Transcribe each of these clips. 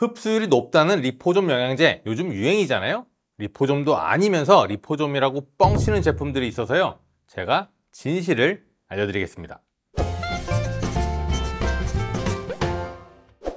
흡수율이 높다는 리포점 영양제 요즘 유행이잖아요? 리포점도 아니면서 리포점이라고 뻥치는 제품들이 있어서요. 제가 진실을 알려드리겠습니다.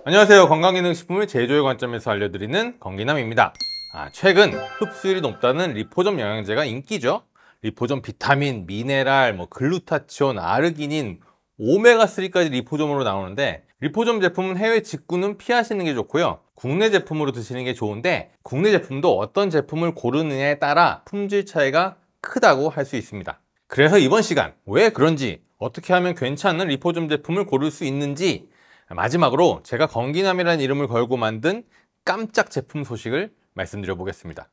안녕하세요. 건강기능식품을 제조의 관점에서 알려드리는 건기남입니다. 아, 최근 흡수율이 높다는 리포점 영양제가 인기죠? 리포점 비타민, 미네랄, 뭐 글루타치온, 아르기닌, 오메가3까지 리포점으로 나오는데 리포점 제품은 해외 직구는 피하시는 게 좋고요. 국내 제품으로 드시는 게 좋은데 국내 제품도 어떤 제품을 고르느냐에 따라 품질 차이가 크다고 할 수 있습니다. 그래서 이번 시간 왜 그런지 어떻게 하면 괜찮은 리포점 제품을 고를 수 있는지 마지막으로 제가 건기남이라는 이름을 걸고 만든 깜짝 제품 소식을 말씀드려 보겠습니다.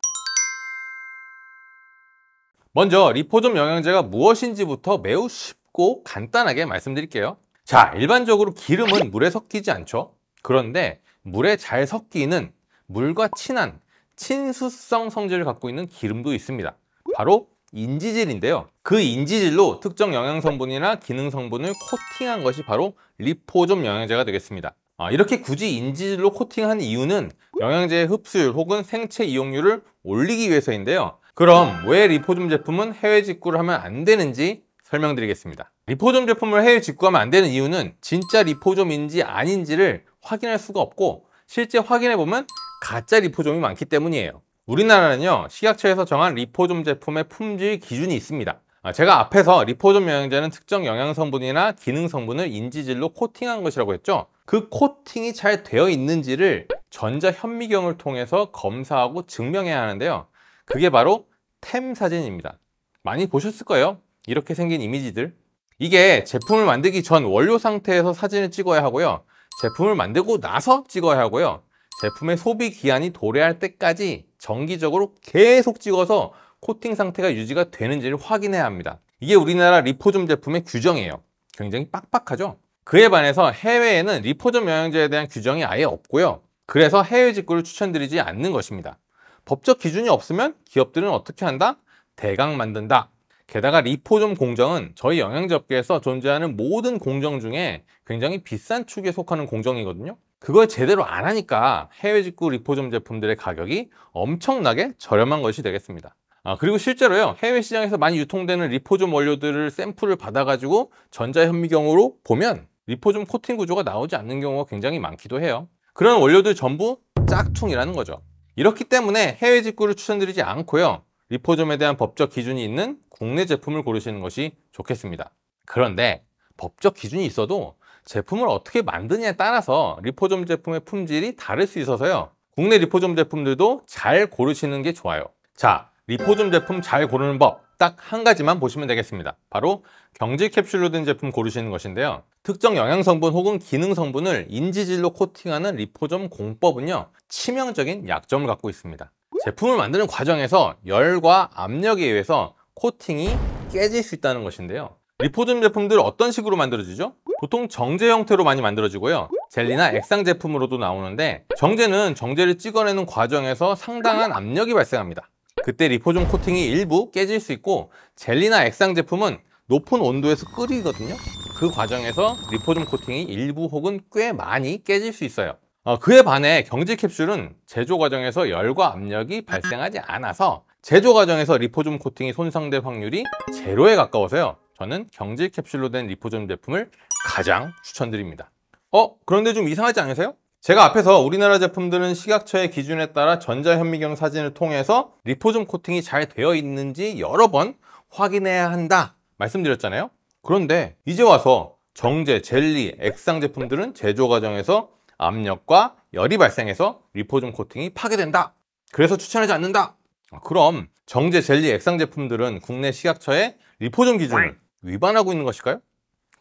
먼저 리포좀 영양제가 무엇인지부터 매우 쉽고 간단하게 말씀드릴게요. 자 일반적으로 기름은 물에 섞이지 않죠. 그런데 물에 잘 섞이는 물과 친한 친수성 성질을 갖고 있는 기름도 있습니다. 바로 인지질인데요. 그 인지질로 특정 영양 성분이나 기능 성분을 코팅한 것이 바로 리포좀 영양제가 되겠습니다. 아, 이렇게 굳이 인지질로 코팅한 이유는 영양제의 흡수율 혹은 생체 이용률을 올리기 위해서인데요. 그럼 왜 리포좀 제품은 해외 직구를 하면 안 되는지 설명드리겠습니다. 리포점 제품을 해외 직구하면 안 되는 이유는 진짜 리포점인지 아닌지를 확인할 수가 없고 실제 확인해보면 가짜 리포점이 많기 때문이에요. 우리나라는요 식약처에서 정한 리포점 제품의 품질 기준이 있습니다. 아, 제가 앞에서 리포점 영양제는 특정 영양 성분이나 기능 성분을 인지질로 코팅한 것이라고 했죠. 그 코팅이 잘 되어 있는지를 전자 현미경을 통해서 검사하고 증명해야 하는데요. 그게 바로 템 사진입니다. 많이 보셨을 거예요 이렇게 생긴 이미지들. 이게 제품을 만들기 전 원료 상태에서 사진을 찍어야 하고요. 제품을 만들고 나서 찍어야 하고요. 제품의 소비 기한이 도래할 때까지 정기적으로 계속 찍어서 코팅 상태가 유지가 되는지를 확인해야 합니다. 이게 우리나라 리포점 제품의 규정이에요. 굉장히 빡빡하죠? 그에 반해서 해외에는 리포점 영양제에 대한 규정이 아예 없고요. 그래서 해외 직구를 추천드리지 않는 것입니다. 법적 기준이 없으면 기업들은 어떻게 한다? 대강 만든다 게다가 리포점 공정은 저희 영양제 업계에서 존재하는 모든 공정 중에 굉장히 비싼 축에 속하는 공정이거든요. 그걸 제대로 안 하니까 해외 직구 리포점 제품들의 가격이 엄청나게 저렴한 것이 되겠습니다. 아, 그리고 실제로요 해외 시장에서 많이 유통되는 리포점 원료들을 샘플을 받아가지고 전자현미경으로 보면 리포점 코팅 구조가 나오지 않는 경우가 굉장히 많기도 해요. 그런 원료들 전부 짝퉁이라는 거죠. 이렇기 때문에 해외 직구를 추천드리지 않고요 리포좀에 대한 법적 기준이 있는 국내 제품을 고르시는 것이 좋겠습니다. 그런데 법적 기준이 있어도 제품을 어떻게 만드냐에 따라서 리포좀 제품의 품질이 다를 수 있어서요. 국내 리포좀 제품들도 잘 고르시는 게 좋아요. 자 리포좀 제품 잘 고르는 법 딱 한 가지만 보시면 되겠습니다. 바로 경질 캡슐로 된 제품 고르시는 것인데요. 특정 영양 성분 혹은 기능 성분을 인지질로 코팅하는 리포좀 공법은요 치명적인 약점을 갖고 있습니다 제품을 만드는 과정에서 열과 압력에 의해서 코팅이 깨질 수 있다는 것인데요. 리포점 제품들 어떤 식으로 만들어지죠? 보통 정제 형태로 많이 만들어지고요. 젤리나 액상 제품으로도 나오는데 정제는 정제를 찍어내는 과정에서 상당한 압력이 발생합니다. 그때 리포점 코팅이 일부 깨질 수 있고 젤리나 액상 제품은 높은 온도에서 끓이거든요. 그 과정에서 리포점 코팅이 일부 혹은 꽤 많이 깨질 수 있어요 어, 그에 반해 경질 캡슐은 제조 과정에서 열과 압력이 발생하지 않아서 제조 과정에서 리포점 코팅이 손상될 확률이 제로에 가까워서요 저는 경질 캡슐로 된 리포점 제품을 가장 추천드립니다 어? 그런데 좀 이상하지 않으세요? 제가 앞에서 우리나라 제품들은 식약처의 기준에 따라 전자현미경 사진을 통해서 리포점 코팅이 잘 되어 있는지 여러 번 확인해야 한다 말씀드렸잖아요 그런데 이제 와서 정제, 젤리, 액상 제품들은 제조 과정에서 압력과 열이 발생해서 리포좀 코팅이 파괴된다. 그래서 추천하지 않는다. 아, 그럼 정제, 젤리, 액상 제품들은 국내 식약처의 리포좀 기준을 위반하고 있는 것일까요?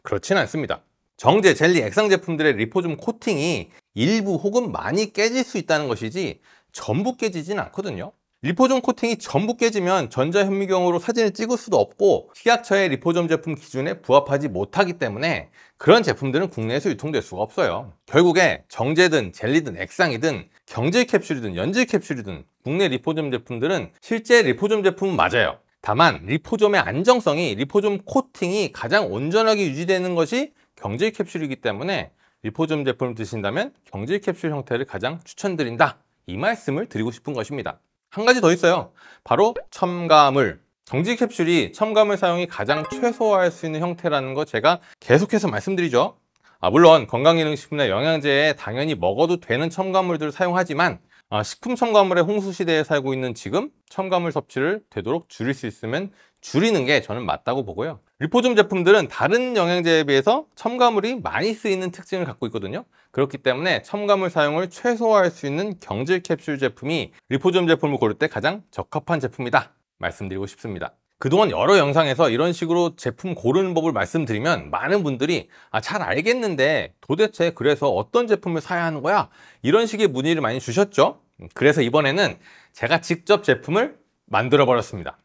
그렇지는 않습니다. 정제, 젤리, 액상 제품들의 리포좀 코팅이 일부 혹은 많이 깨질 수 있다는 것이지 전부 깨지진 않거든요 리포좀 코팅이 전부 깨지면 전자현미경으로 사진을 찍을 수도 없고 식약처의 리포좀 제품 기준에 부합하지 못하기 때문에 그런 제품들은 국내에서 유통될 수가 없어요 결국에 정제든 젤리든 액상이든 경질 캡슐이든 연질 캡슐이든 국내 리포점 제품들은 실제 리포점 제품은 맞아요 다만 리포점의 안정성이 리포점 코팅이 가장 온전하게 유지되는 것이 경질 캡슐이기 때문에 리포점 제품을 드신다면 경질 캡슐 형태를 가장 추천드린다. 이 말씀을 드리고 싶은 것입니다. 한 가지 더 있어요. 바로 첨가물. 경질 캡슐이 첨가물 사용이 가장 최소화할 수 있는 형태라는 거 제가 계속해서 말씀드리죠. 아, 물론 건강기능식품이나 영양제에 당연히 먹어도 되는 첨가물들을 사용하지만 아, 식품 첨가물의 홍수 시대에 살고 있는 지금 첨가물 섭취를 되도록 줄일 수 있으면 줄이는 게 저는 맞다고 보고요. 리포점 제품들은 다른 영양제에 비해서 첨가물이 많이 쓰이는 특징을 갖고 있거든요. 그렇기 때문에 첨가물 사용을 최소화할 수 있는 경질 캡슐 제품이 리포점 제품을 고를 때 가장 적합한 제품이다. 말씀드리고 싶습니다. 그동안 여러 영상에서 이런 식으로 제품 고르는 법을 말씀드리면 많은 분들이 아, 잘 알겠는데 도대체 그래서 어떤 제품을 사야 하는 거야? 이런 식의 문의를 많이 주셨죠? 그래서 이번에는 제가 직접 제품을 만들어 버렸습니다.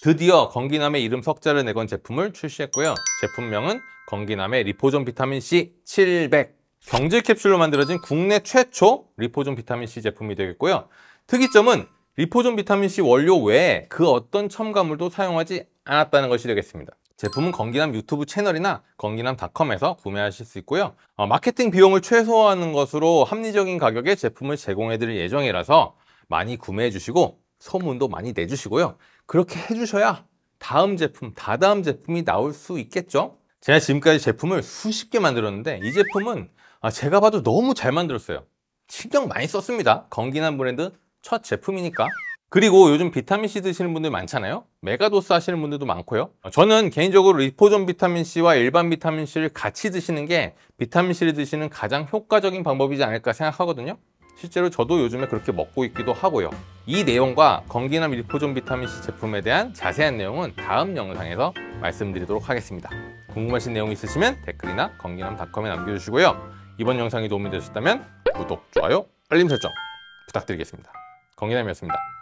드디어 건기남의 이름 석자를 내건 제품을 출시했고요. 제품명은 건기남의 리포좀 비타민C 700 경질 캡슐로 만들어진 국내 최초 리포좀 비타민C 제품이 되겠고요. 특이점은 리포존 비타민C 원료 외에 그 어떤 첨가물도 사용하지 않았다는 것이 되겠습니다. 제품은 건기남 유튜브 채널이나 건기남닷컴에서 구매하실 수 있고요. 어, 마케팅 비용을 최소화하는 것으로 합리적인 가격에 제품을 제공해 드릴 예정이라서 많이 구매해 주시고 소문도 많이 내주시고요. 그렇게 해주셔야 다음 제품, 다다음 제품이 나올 수 있겠죠? 제가 지금까지 제품을 수십 개 만들었는데 이 제품은 아, 제가 봐도 너무 잘 만들었어요. 신경 많이 썼습니다. 건기남 브랜드 첫 제품이니까 그리고 요즘 비타민C 드시는 분들 많잖아요 megadose 하시는 분들도 많고요 저는 개인적으로 리포좀 비타민C와 일반 비타민C를 같이 드시는 게 비타민C를 드시는 가장 효과적인 방법이지 않을까 생각하거든요 실제로 저도 요즘에 그렇게 먹고 있기도 하고요 이 내용과 건기남 리포좀 비타민C 제품에 대한 자세한 내용은 다음 영상에서 말씀드리도록 하겠습니다 궁금하신 내용 있으시면 댓글이나 건기남닷컴에 남겨주시고요 이번 영상이 도움이 되셨다면 구독, 좋아요, 알림 설정 부탁드리겠습니다. 건기남이었습니다.